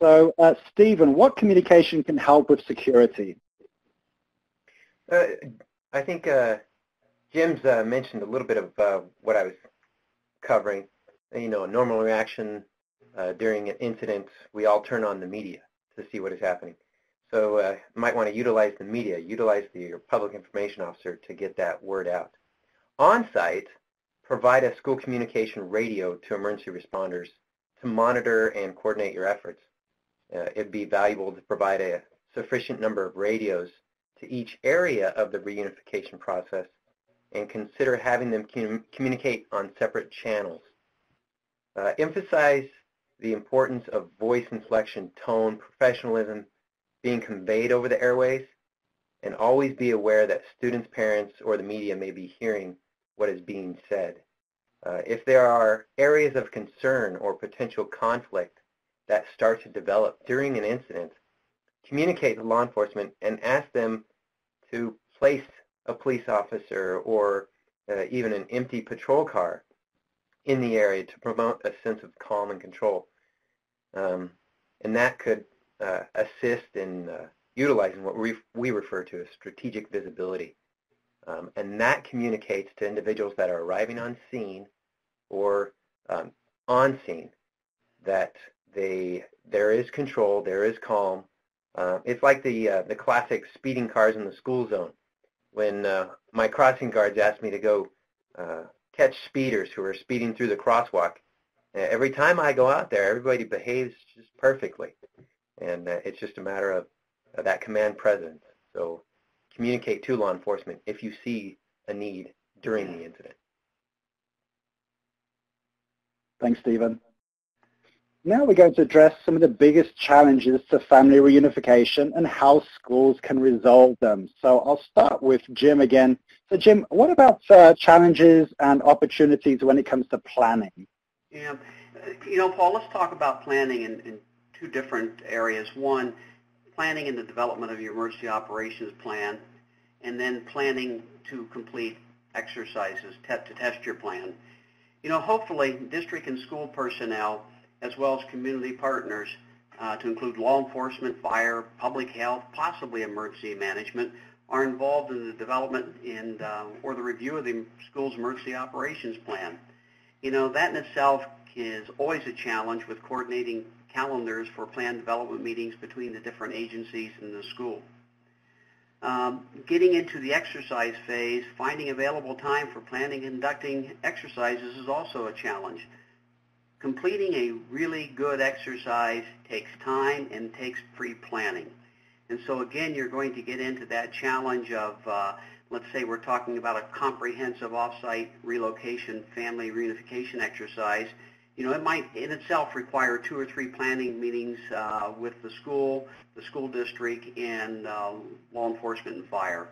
So, uh, Stephen, what communication can help with security? Uh, I think uh, Jim's uh, mentioned a little bit of uh, what I was covering. You know, a normal reaction uh, during an incident, we all turn on the media to see what is happening. So uh, you might want to utilize the media, utilize the, public information officer to get that word out. On-site, provide a school communication radio to emergency responders to monitor and coordinate your efforts. Uh, it'd be valuable to provide a sufficient number of radios to each area of the reunification process and consider having them com communicate on separate channels. Uh, emphasize the importance of voice inflection, tone, professionalism, being conveyed over the airways, and always be aware that students, parents, or the media may be hearing what is being said. Uh, if there are areas of concern or potential conflict that start to develop during an incident, communicate to law enforcement and ask them to place a police officer or uh, even an empty patrol car in the area to promote a sense of calm and control. Um, and that could assist in uh, utilizing what we, we refer to as strategic visibility. Um, and that communicates to individuals that are arriving on scene or um, on scene that they there is control, there is calm. Uh, it's like the uh, the classic speeding cars in the school zone. When uh, my crossing guards asked me to go uh, catch speeders who are speeding through the crosswalk, every time I go out there, everybody behaves just perfectly and uh, it's just a matter of uh, that command presence. So communicate to law enforcement if you see a need during the incident. Thanks, Stephen. Now we're going to address some of the biggest challenges to family reunification and how schools can resolve them. So I'll start with Jim again. So Jim, what about uh, challenges and opportunities when it comes to planning? Yeah, you know, Paul, let's talk about planning in, in two different areas. One, planning in the development of your emergency operations plan, and then planning to complete exercises to test your plan. You know, hopefully district and school personnel as well as community partners uh, to include law enforcement, fire, public health, possibly emergency management, are involved in the development and uh, or the review of the school's emergency operations plan. You know, that in itself is always a challenge with coordinating calendars for plan development meetings between the different agencies and the school. Um, getting into the exercise phase, finding available time for planning and conducting exercises is also a challenge completing a really good exercise takes time and takes pre-planning. And so again, you're going to get into that challenge of, uh, let's say we're talking about a comprehensive off-site relocation family reunification exercise. You know, it might in itself require two or three planning meetings uh, with the school, the school district, and uh, law enforcement and fire.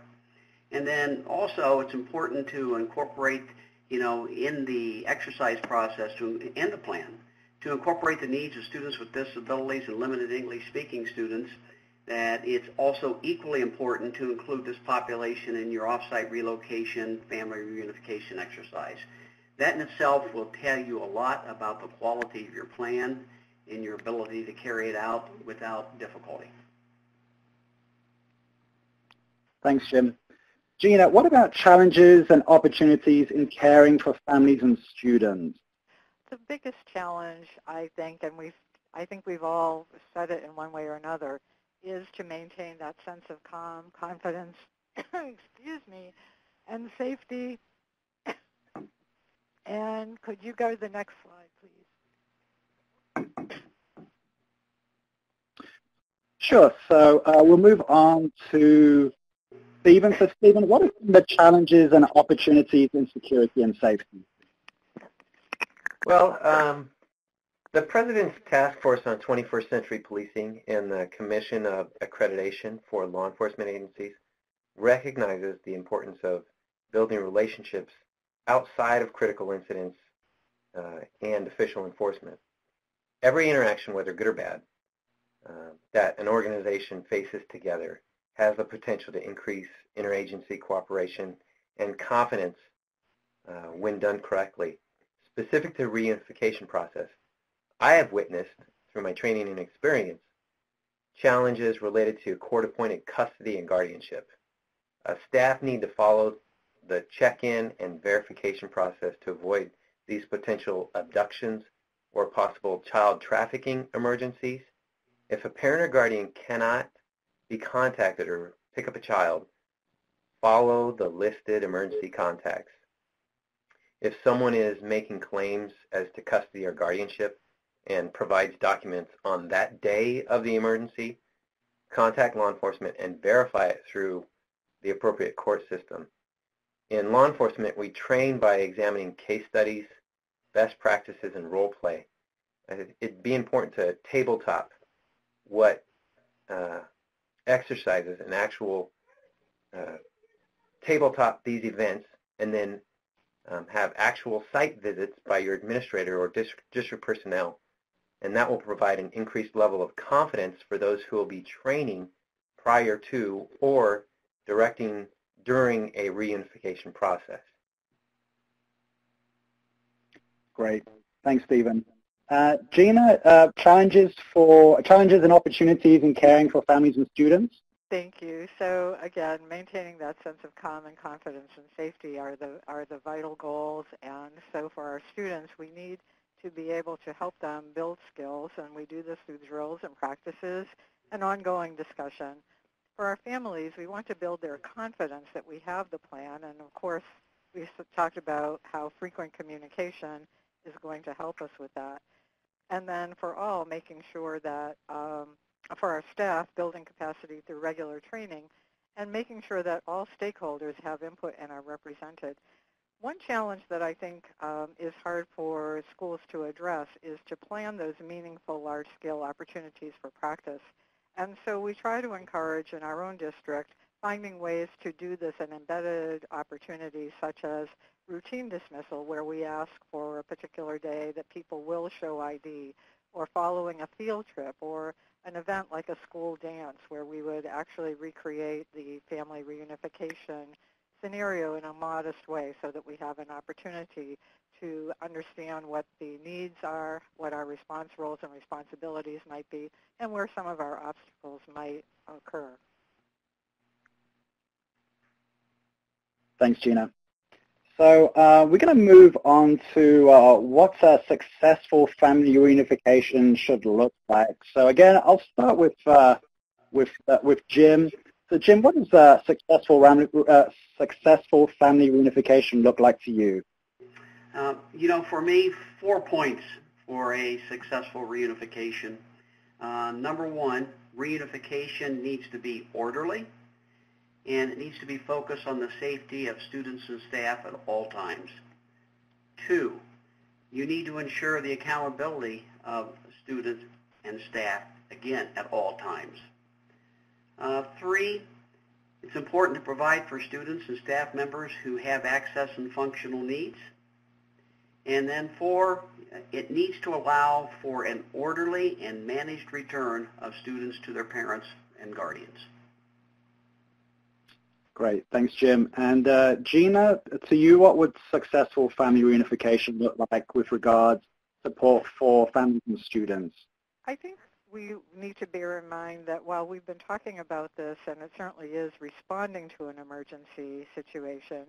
And then also it's important to incorporate you know, in the exercise process to, and the plan to incorporate the needs of students with disabilities and limited English speaking students, that it's also equally important to include this population in your offsite relocation, family reunification exercise. That in itself will tell you a lot about the quality of your plan and your ability to carry it out without difficulty. Thanks, Jim. Gina, what about challenges and opportunities in caring for families and students? The biggest challenge, I think, and we've, I think we've all said it in one way or another, is to maintain that sense of calm, confidence, excuse me, and safety. And could you go to the next slide, please? Sure. So uh, we'll move on to Stephen. So Stephen, what are the challenges and opportunities in security and safety? Well, um, the President's Task Force on 21st Century Policing and the Commission of Accreditation for Law Enforcement Agencies recognizes the importance of building relationships outside of critical incidents uh, and official enforcement. Every interaction, whether good or bad, uh, that an organization faces together has the potential to increase interagency cooperation and confidence uh, when done correctly. Specific to reunification process, I have witnessed through my training and experience challenges related to court-appointed custody and guardianship. Uh, staff need to follow the check-in and verification process to avoid these potential abductions or possible child trafficking emergencies. If a parent or guardian cannot be contacted or pick up a child, follow the listed emergency contacts. If someone is making claims as to custody or guardianship and provides documents on that day of the emergency, contact law enforcement and verify it through the appropriate court system. In law enforcement, we train by examining case studies, best practices, and role play. It'd be important to tabletop what uh, exercises and actual uh, tabletop these events and then um, have actual site visits by your administrator or district, district personnel. And that will provide an increased level of confidence for those who will be training prior to or directing during a reunification process. Great. Thanks, Stephen. Uh, Gina, uh, challenges for challenges and opportunities in caring for families and students. Thank you. So again, maintaining that sense of calm and confidence and safety are the are the vital goals. And so for our students, we need to be able to help them build skills, and we do this through drills and practices and ongoing discussion. For our families, we want to build their confidence that we have the plan, and of course, we talked about how frequent communication is going to help us with that and then for all, making sure that um, for our staff, building capacity through regular training, and making sure that all stakeholders have input and are represented. one challenge that I think um, is hard for schools to address is to plan those meaningful large-scale opportunities for practice. And so we try to encourage in our own district finding ways to do this in embedded opportunities such as routine dismissal where we ask for a particular day that people will show ID or following a field trip or an event like a school dance where we would actually recreate the family reunification scenario in a modest way so that we have an opportunity to understand what the needs are, what our response roles and responsibilities might be, and where some of our obstacles might occur. Thanks, Gina. So uh, we're going to move on to uh, what a successful family reunification should look like. So again, I'll start with uh, with uh, with Jim. So Jim, what does a successful, uh, successful family reunification look like to you? Uh, you know, for me, four points for a successful reunification. Uh, number one, reunification needs to be orderly, and it needs to be focused on the safety of students and staff at all times. Two, you need to ensure the accountability of students and staff, again, at all times. Uh, three, it's important to provide for students and staff members who have access and functional needs. And then four, it needs to allow for an orderly and managed return of students to their parents and guardians. Great, thanks Jim. And uh, Gina, to you, what would successful family reunification look like with regards support for families and students? I think we need to bear in mind that while we've been talking about this, and it certainly is responding to an emergency situation,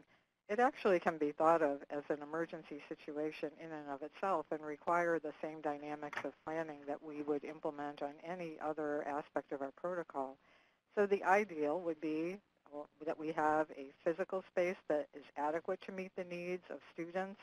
it actually can be thought of as an emergency situation in and of itself and require the same dynamics of planning that we would implement on any other aspect of our protocol. So the ideal would be that we have a physical space that is adequate to meet the needs of students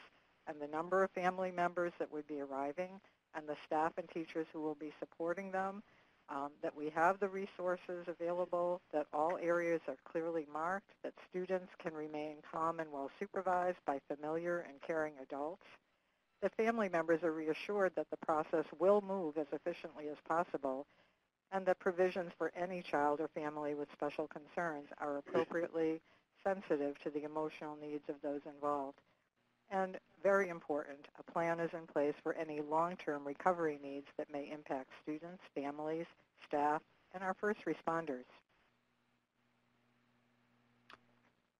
and the number of family members that would be arriving and the staff and teachers who will be supporting them, um, that we have the resources available, that all areas are clearly marked, that students can remain calm and well supervised by familiar and caring adults, that family members are reassured that the process will move as efficiently as possible, and that provisions for any child or family with special concerns are appropriately sensitive to the emotional needs of those involved. And very important, a plan is in place for any long-term recovery needs that may impact students, families, staff, and our first responders.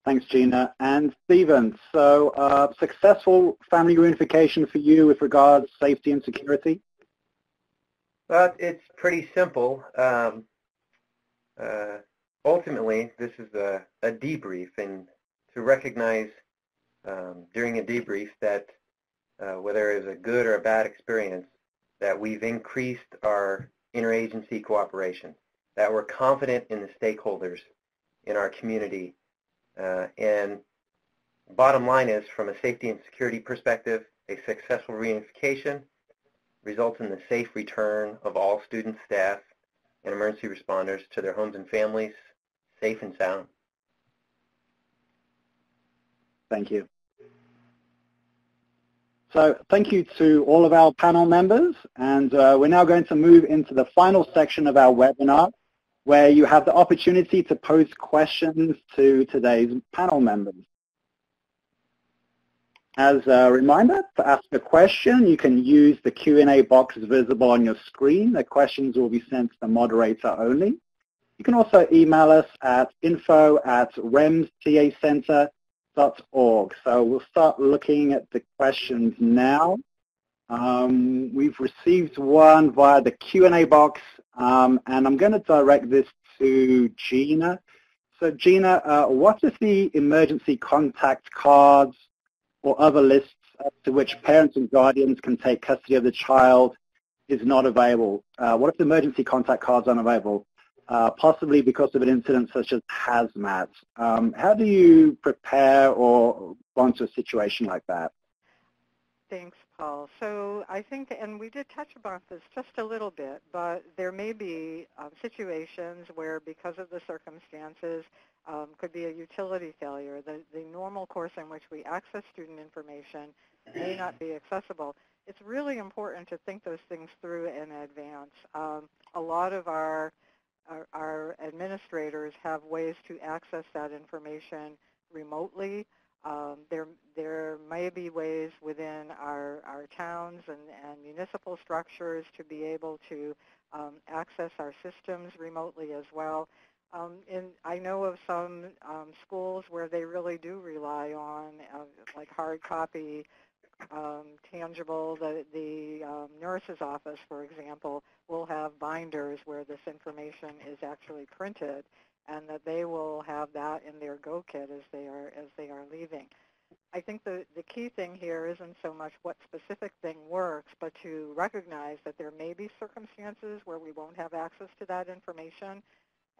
Thanks, Gina. And Stephen, so uh, successful family reunification for you with regards to safety and security? Well, it's pretty simple. Um, uh, ultimately, this is a, a debrief, and to recognize um, during a debrief that uh, whether it was a good or a bad experience, that we've increased our interagency cooperation, that we're confident in the stakeholders in our community. Uh, and bottom line is, from a safety and security perspective, a successful reunification results in the safe return of all students, staff, and emergency responders to their homes and families, safe and sound. Thank you. So thank you to all of our panel members. And uh, we're now going to move into the final section of our webinar where you have the opportunity to pose questions to today's panel members. As a reminder, to ask a question, you can use the Q&A box visible on your screen. The questions will be sent to the moderator only. You can also email us at info at remstacenter.com org. So we'll start looking at the questions now. Um, we've received one via the Q&A box, um, and I'm going to direct this to Gina. So Gina, uh, what if the emergency contact cards or other lists to which parents and guardians can take custody of the child is not available? Uh, what if the emergency contact cards aren't available? Uh, possibly because of an incident such as hazmat. Um, how do you prepare or respond to a situation like that? Thanks, Paul. So I think, and we did touch upon this just a little bit, but there may be um, situations where because of the circumstances, um, could be a utility failure. The, the normal course in which we access student information may not be accessible. It's really important to think those things through in advance. Um, a lot of our, our, our administrators have ways to access that information remotely. Um, there, there may be ways within our, our towns and, and municipal structures to be able to um, access our systems remotely as well. Um, in, I know of some um, schools where they really do rely on uh, like hard copy, um, tangible. The, the um, nurse's office, for example, will have binders where this information is actually printed and that they will have that in their go kit as they are as they are leaving. I think the, the key thing here isn't so much what specific thing works, but to recognize that there may be circumstances where we won't have access to that information.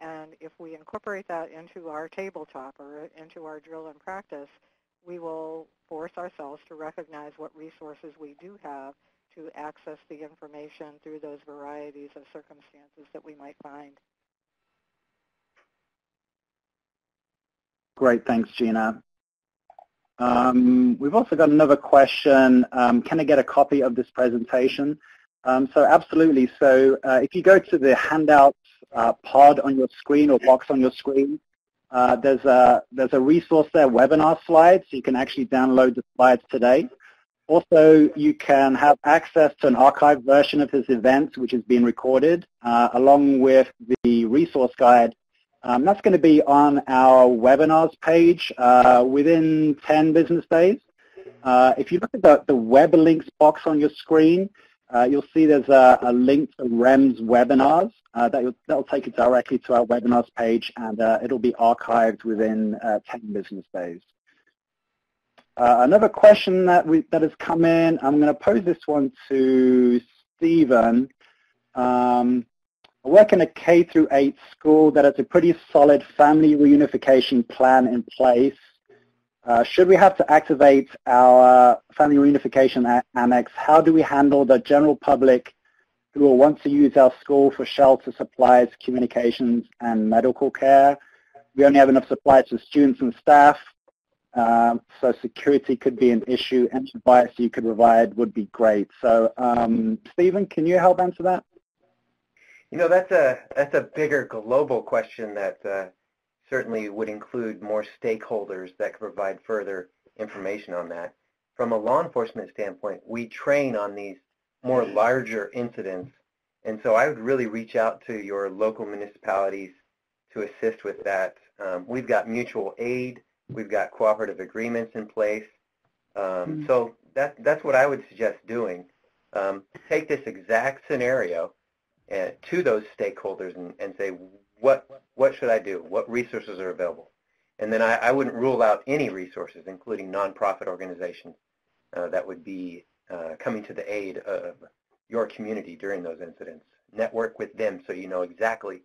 And if we incorporate that into our tabletop or into our drill and practice, we will force ourselves to recognize what resources we do have to access the information through those varieties of circumstances that we might find. Great, thanks, Gina. Um, we've also got another question. Um, can I get a copy of this presentation? Um, so absolutely. So uh, if you go to the handouts uh, pod on your screen or box on your screen, uh, there's a there's a resource there, webinar slides. So you can actually download the slides today. Also, you can have access to an archived version of this event, which has been recorded, uh, along with the resource guide um, that's going to be on our webinars page uh, within 10 business days. Uh, if you look at the, the web links box on your screen, uh, you'll see there's a, a, link to REMS webinars. Uh, that will take you directly to our webinars page, and uh, it'll be archived within uh, 10 business days. another question that, we, that has come in, I'm going to pose this one to Stephen. Um, I work in a K through 8 school that has a pretty solid family reunification plan in place. Uh, should we have to activate our family reunification annex, how do we handle the general public who will want to use our school for shelter supplies, communications, and medical care? We only have enough supplies for students and staff, um, so security could be an issue. Any advice you could provide would be great. So, um, Stephen, can you help answer that? You know, that's a that's a bigger global question that uh, certainly would include more stakeholders that could provide further information on that. From a law enforcement standpoint, we train on these more larger incidents, and so I would really reach out to your local municipalities to assist with that. Um, we've got mutual aid, we've got cooperative agreements in place, um, mm-hmm. so that that's what I would suggest doing. Um, take this exact scenario uh, to those stakeholders and, and say, what, what should I do? What resources are available? And then I, I wouldn't rule out any resources, including nonprofit organizations uh, that would be uh, coming to the aid of your community during those incidents. Network with them so you know exactly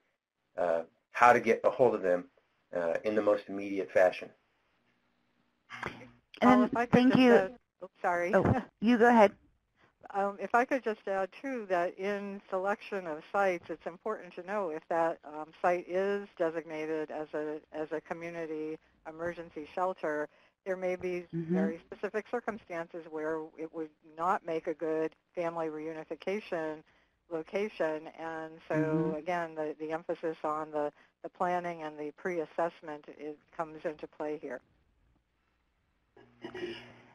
uh, how to get a hold of them uh, in the most immediate fashion. And thank you. Uh, oh, sorry. Oh, you go ahead. Um, if I could just add too that in selection of sites, it's important to know if that um, site is designated as a as a community emergency shelter. There may be mm-hmm. very specific circumstances where it would not make a good family reunification location, and so mm-hmm. again, the the emphasis on the the planning and the pre-assessment is, comes into play here.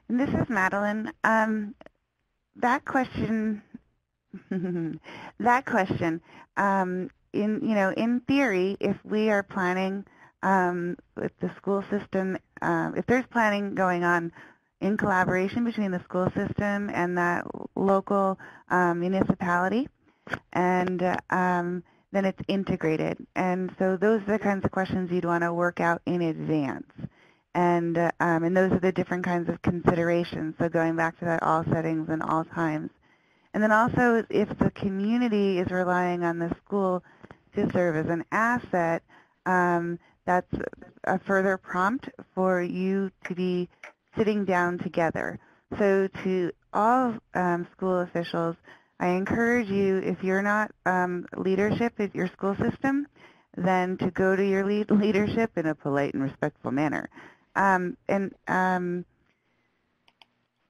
And this is Madeline. Um, that question, that question, um, in you know, in theory, if we are planning um, with the school system, uh, if there's planning going on in collaboration between the school system and that local um, municipality, and um, then it's integrated. And so those are the kinds of questions you'd want to work out in advance. And, um, and those are the different kinds of considerations. So going back to that all settings and all times. And then also if the community is relying on the school to serve as an asset, um, that's a further prompt for you to be sitting down together. So to all um, school officials, I encourage you, if you're not um, leadership at your school system, then to go to your lead leadership in a polite and respectful manner. Um, and um,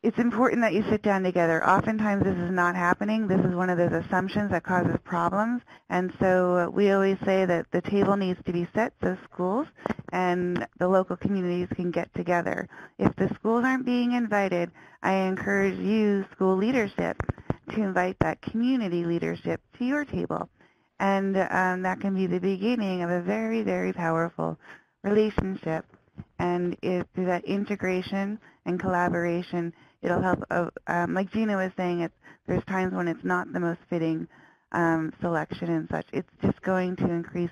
it's important that you sit down together. Oftentimes this is not happening. This is one of those assumptions that causes problems. And so uh, we always say that the table needs to be set so schools and the local communities can get together. If the schools aren't being invited, I encourage you, school leadership, to invite that community leadership to your table. And um, that can be the beginning of a very, very powerful relationship. And if, through that integration and collaboration, it'll help, uh, um, like Gina was saying, it's, there's times when it's not the most fitting um, selection and such. It's just going to increase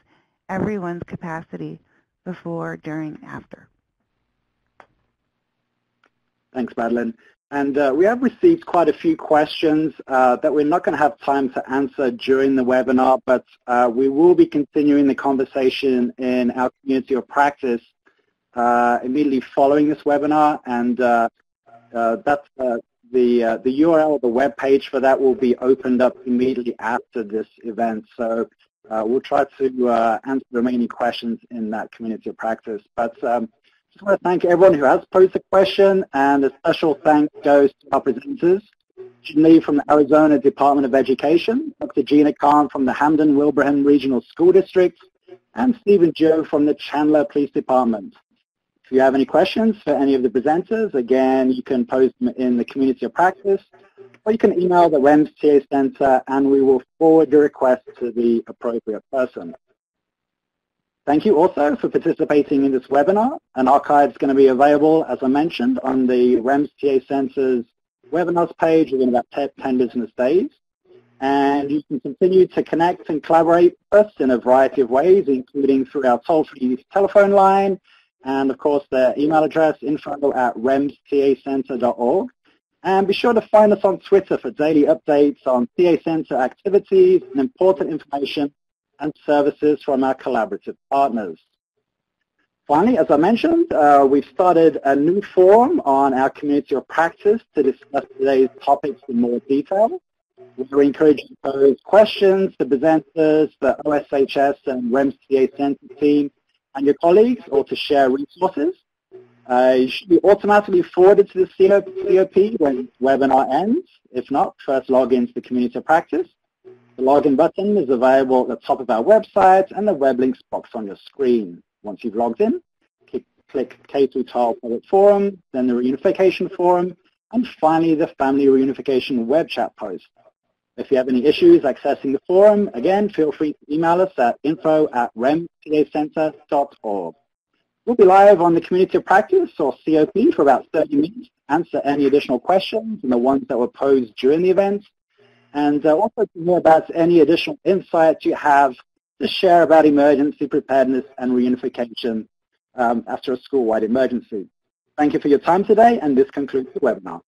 everyone's capacity before, during, after. Thanks, Madeline. And uh, we have received quite a few questions uh, that we're not going to have time to answer during the webinar, but uh, we will be continuing the conversation in our community of practice immediately following this webinar. And uh, uh, that's the, the URL, the web page for that will be opened up immediately after this event. So we'll try to answer the remaining questions in that community of practice. But um, just want to thank everyone who has posed a question, and a special thanks goes to our presenters, Jim Lee from the Arizona Department of Education, Dr. Gina Khan from the Hampden-Wilbraham Regional School District, and Stephen Joe from the Chandler Police Department. If you have any questions for any of the presenters, again, you can post them in the community of practice, or you can email the REMS TA Center, and we will forward your request to the appropriate person. Thank you also for participating in this webinar. An archive is going to be available, as I mentioned, on the REMS TA Center's webinars page within about 10 business days. And you can continue to connect and collaborate with us in a variety of ways, including through our toll-free telephone line, and of course their email address info at remstacenter.org. And be sure to find us on Twitter for daily updates on TA Center activities and important information and services from our collaborative partners. Finally, as I mentioned, uh, we've started a new forum on our community of practice to discuss today's topics in more detail. We encourage you to pose questions to presenters, the OSHS and REMS Center team, and your colleagues, or to share resources. Uh, you should be automatically forwarded to the COP when webinar ends. If not, first log into the community of practice. The login button is available at the top of our website and the web links box on your screen. Once you've logged in, click, click K through 12 Public Forum, then the Reunification Forum, and finally the Family Reunification web chat post. If you have any issues accessing the forum, again, feel free to email us at info at remstacenter.org. We'll be live on the Community of Practice, or COP, for about 30 minutes to answer any additional questions and the ones that were posed during the event and uh, also to hear about any additional insights you have to share about emergency preparedness and reunification um, after a school-wide emergency. Thank you for your time today, and this concludes the webinar.